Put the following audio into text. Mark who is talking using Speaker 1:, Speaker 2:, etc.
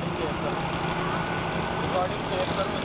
Speaker 1: recording save करो recording save करो